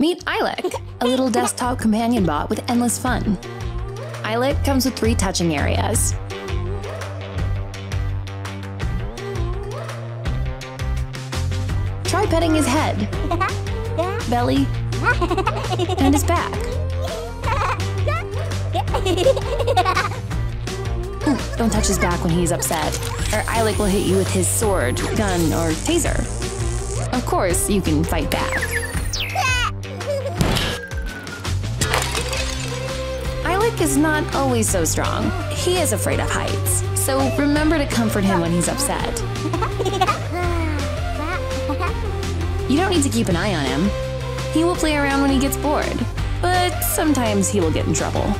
Meet Eilik, a little desktop companion bot with endless fun. Eilik comes with three touching areas. Try petting his head, belly, and his back. Ooh, don't touch his back when he's upset, or Eilik will hit you with his sword, gun, or taser. Of course, you can fight back. Is not always so strong. He is afraid of heights, so remember to comfort him when he's upset. You don't need to keep an eye on him. He will play around when he gets bored, but sometimes he will get in trouble.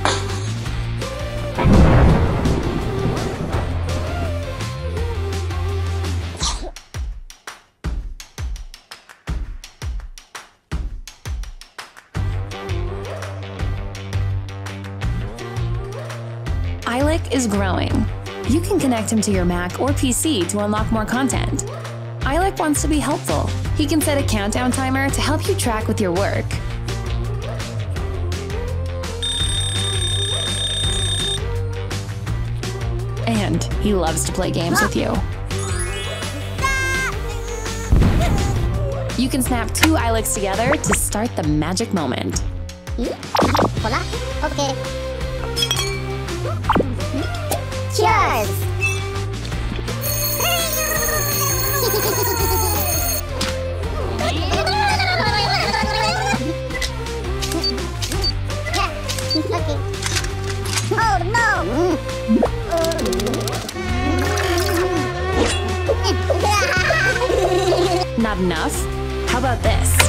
Eilik is growing. You can connect him to your Mac or PC to unlock more content. Eilik wants to be helpful. He can set a countdown timer to help you track with your work. And he loves to play games with you. You can snap two Eiliks together to start the magic moment. Hmm? Hola. Okay. Not enough? How about this?